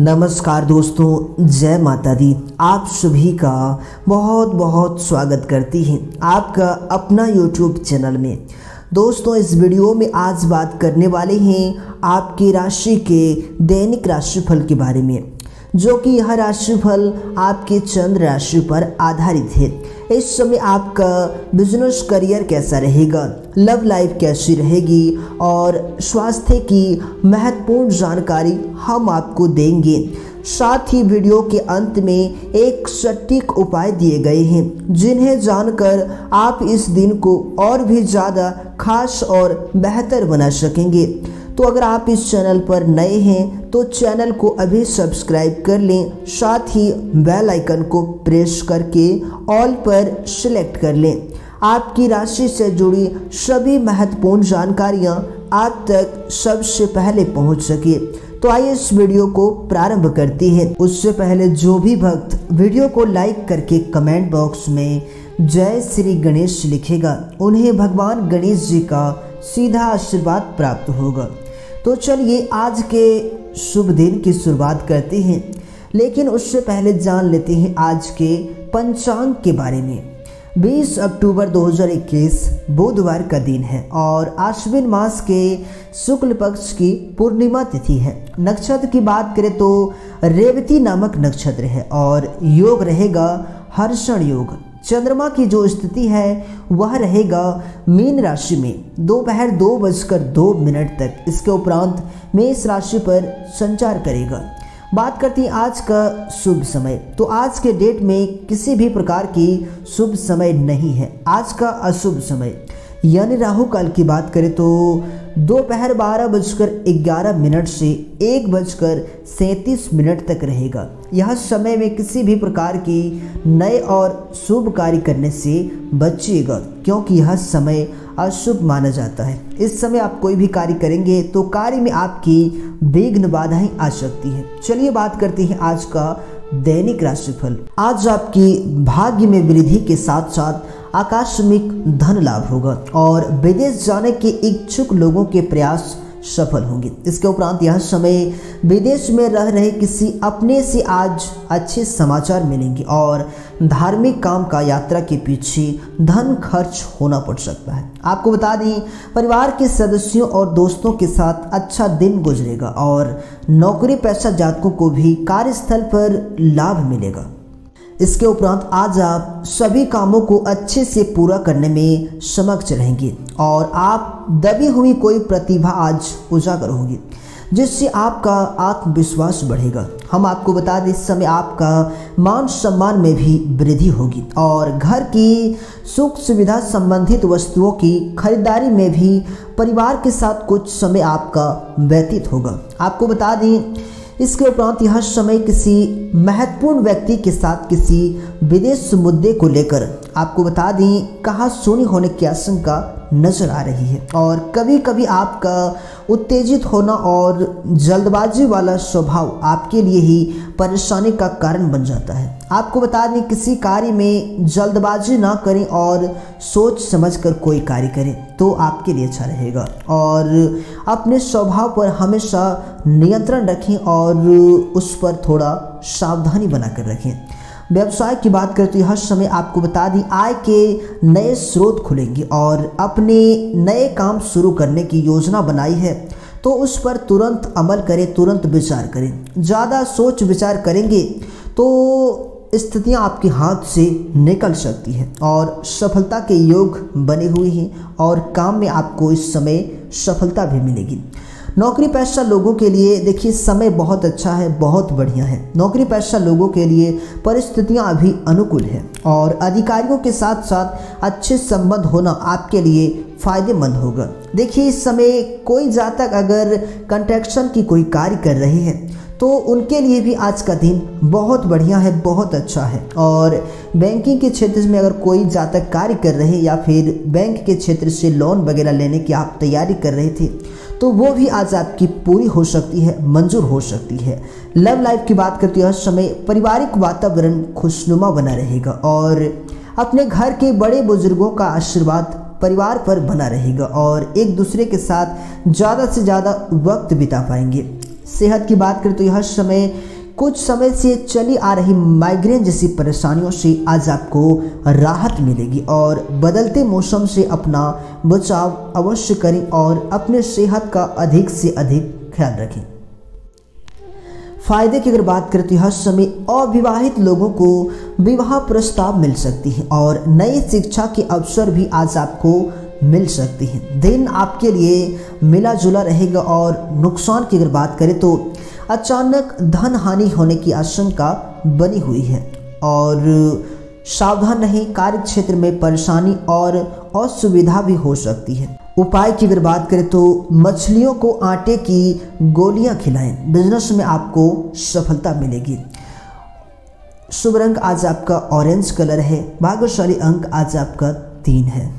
नमस्कार दोस्तों, जय माता दी आप सभी का बहुत बहुत स्वागत करती हैं आपका अपना यूट्यूब चैनल में। दोस्तों, इस वीडियो में आज बात करने वाले हैं आपकी राशि के दैनिक राशिफल के बारे में, जो कि यह राशिफल आपके चंद्र राशि पर आधारित है। इस समय आपका बिज़नेस करियर कैसा रहेगा? लव लाइफ कैसी रहेगी? और स्वास्थ्य की महत्वपूर्ण जानकारी हम आपको देंगे। साथ ही वीडियो के अंत में एक सटीक उपाय दिए गए हैं, जिन्हें जानकर आप इस दिन को और भी ज़्यादा खास और बेहतर बना सकेंगे। तो अगर आप इस चैनल पर नए हैं तो चैनल को अभी सब्सक्राइब कर लें, साथ ही बेल आइकन को प्रेस करके ऑल पर सिलेक्ट कर लें। आपकी राशि से जुड़ी सभी महत्वपूर्ण जानकारियाँ आप तक सबसे पहले पहुँच सके। तो आइए इस वीडियो को प्रारंभ करते हैं। उससे पहले जो भी भक्त वीडियो को लाइक करके कमेंट बॉक्स में जय श्री गणेश लिखेगा, उन्हें भगवान गणेश जी का सीधा आशीर्वाद प्राप्त होगा। तो चलिए आज के शुभ दिन की शुरुआत करते हैं, लेकिन उससे पहले जान लेते हैं आज के पंचांग के बारे में। 20 अक्टूबर 2021 बुधवार का दिन है और आश्विन मास के शुक्ल पक्ष की पूर्णिमा तिथि है। नक्षत्र की बात करें तो रेवती नामक नक्षत्र है और योग रहेगा हर्षण योग। चंद्रमा की जो स्थिति है वह रहेगा मीन राशि में। दोपहर दो, दो बजकर दो मिनट तक। इसके उपरांत मेष राशि पर संचार करेगा। बात करती हैं आज का शुभ समय। तो आज के डेट में किसी भी प्रकार की शुभ समय नहीं है। आज का अशुभ समय। यानी राहु काल की बात करें तो दोपहर बारह बजकर ग्यारह मिनट से एक बजकर सैंतीस मिनट तक रहेगा। यह समय में किसी भी प्रकार की नए और शुभ कार्य करने से बचिएगा, क्योंकि यह समय अशुभ माना जाता है। इस समय आप कोई भी कार्य करेंगे तो कार्य में आपकी विघ्न बाधाएँ आ सकती है। चलिए बात करते हैं आज का दैनिक राशिफल। आज आपकी भाग्य में वृद्धि के साथ साथ आकस्मिक धन लाभ होगा और विदेश जाने के इच्छुक लोगों के प्रयास सफल होंगे। इसके उपरांत यह समय विदेश में रह रहे किसी अपने से आज अच्छे समाचार मिलेंगे और धार्मिक काम का यात्रा के पीछे धन खर्च होना पड़ सकता है। आपको बता दें, परिवार के सदस्यों और दोस्तों के साथ अच्छा दिन गुजरेगा और नौकरी पैसा जातकों को भी कार्यस्थल पर लाभ मिलेगा। इसके उपरांत आज आप सभी कामों को अच्छे से पूरा करने में समक्ष रहेंगे और आप दबी हुई कोई प्रतिभा आज उजागर होगी, जिससे आपका आत्मविश्वास बढ़ेगा। हम आपको बता दें, इस समय आपका मान सम्मान में भी वृद्धि होगी और घर की सुख सुविधा संबंधित वस्तुओं की खरीदारी में भी परिवार के साथ कुछ समय आपका व्यतीत होगा। आपको बता दें इसके उपरांत यह समय किसी महत्वपूर्ण व्यक्ति के साथ किसी विदेश मुद्दे को लेकर आपको बता दें, कहा सोनी होने की आशंका नज़र आ रही है। और कभी कभी आपका उत्तेजित होना और जल्दबाजी वाला स्वभाव आपके लिए ही परेशानी का कारण बन जाता है। आपको बता दें, किसी कार्य में जल्दबाजी ना करें और सोच समझकर कोई कार्य करें तो आपके लिए अच्छा रहेगा। और अपने स्वभाव पर हमेशा नियंत्रण रखें और उस पर थोड़ा सावधानी बनाकर रखें। व्यवसाय की बात करें तो यह समय आपको बता दी, आय के नए स्रोत खुलेंगे और अपने नए काम शुरू करने की योजना बनाई है। तो उस पर तुरंत अमल करें, तुरंत विचार करें। ज़्यादा सोच विचार करेंगे तो स्थितियाँ आपके हाथ से निकल सकती हैं और सफलता के योग बने हुए हैं और काम में आपको इस समय सफलता भी मिलेगी। नौकरी पेशा लोगों के लिए, देखिए, समय बहुत अच्छा है, बहुत बढ़िया है। नौकरी पेशा लोगों के लिए परिस्थितियाँ अभी अनुकूल है और अधिकारियों के साथ साथ अच्छे संबंध होना आपके लिए फ़ायदेमंद होगा। देखिए, इस समय कोई जातक अगर कंस्ट्रक्शन की कोई कार्य कर रहे हैं तो उनके लिए भी आज का दिन बहुत बढ़िया है, बहुत अच्छा है। और बैंकिंग के क्षेत्र में अगर कोई जातक कार्य कर रहे या फिर बैंक के क्षेत्र से लोन वगैरह लेने की आप तैयारी कर रहे थे तो वो भी आज आपकी पूरी हो सकती है, मंजूर हो सकती है। लव लाइफ की बात करते हैं समय पारिवारिक वातावरण खुशनुमा बना रहेगा और अपने घर के बड़े बुज़ुर्गों का आशीर्वाद परिवार पर बना रहेगा और एक दूसरे के साथ ज़्यादा से ज़्यादा वक्त बिता पाएँगे। सेहत की बात करें तो यह समय कुछ समय से चली आ रही माइग्रेन जैसी परेशानियों से आज आपको राहत मिलेगी और बदलते मौसम से अपना बचाव अवश्य करें और अपने सेहत का अधिक से अधिक ख्याल रखें। फ़ायदे की अगर बात करें तो यह समय अविवाहित लोगों को विवाह प्रस्ताव मिल सकती है और नई शिक्षा के अवसर भी आज आपको मिल सकती है। दिन आपके लिए मिला जुला रहेगा और नुकसान की अगर बात करें तो अचानक धन हानि होने की आशंका बनी हुई है और सावधान नहीं कार्य क्षेत्र में परेशानी और असुविधा भी हो सकती है। उपाय की अगर बात करें तो मछलियों को आटे की गोलियाँ खिलाएँ। बिज़नेस में आपको सफलता मिलेगी। शुभ रंग आज आपका ऑरेंज कलर है। भाग्यशाली अंक आज आपका तीन है।